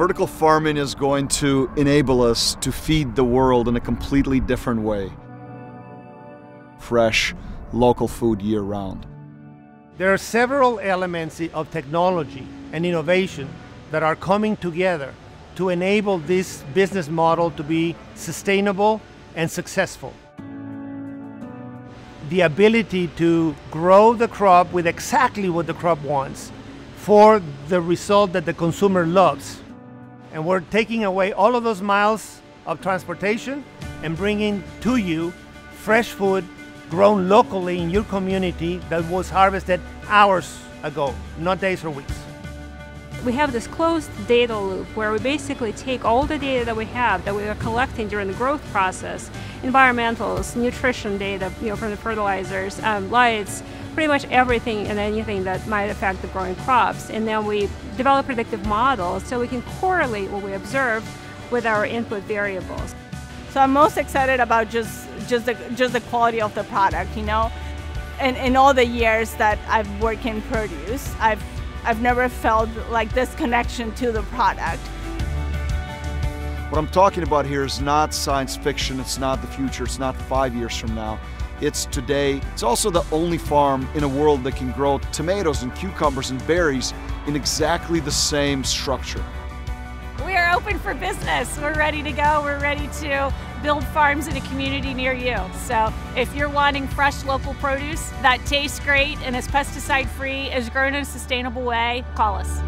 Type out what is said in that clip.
Vertical farming is going to enable us to feed the world in a completely different way. Fresh, local food year round. There are several elements of technology and innovation that are coming together to enable this business model to be sustainable and successful. The ability to grow the crop with exactly what the crop wants for the result that the consumer loves. And we're taking away all of those miles of transportation and bringing to you fresh food grown locally in your community that was harvested hours ago, not days or weeks. We have this closed data loop where we basically take all the data that we have that we are collecting during the growth process, environmentals, nutrition data, you know, from the fertilizers, um, lights, pretty much everything and anything that might affect the growing crops. And then we develop predictive models so we can correlate what we observe with our input variables. So I'm most excited about just just the just the quality of the product, you know. In, in all the years that I've worked in produce, I've I've never felt like this connection to the product. What I'm talking about here is not science fiction, it's not the future, it's not five years from now. It's today. It's also the only farm in a world that can grow tomatoes and cucumbers and berries in exactly the same structure. We are open for business. We're ready to go. We're ready to build farms in a community near you. So if you're wanting fresh local produce that tastes great and is pesticide free, is grown in a sustainable way, call us.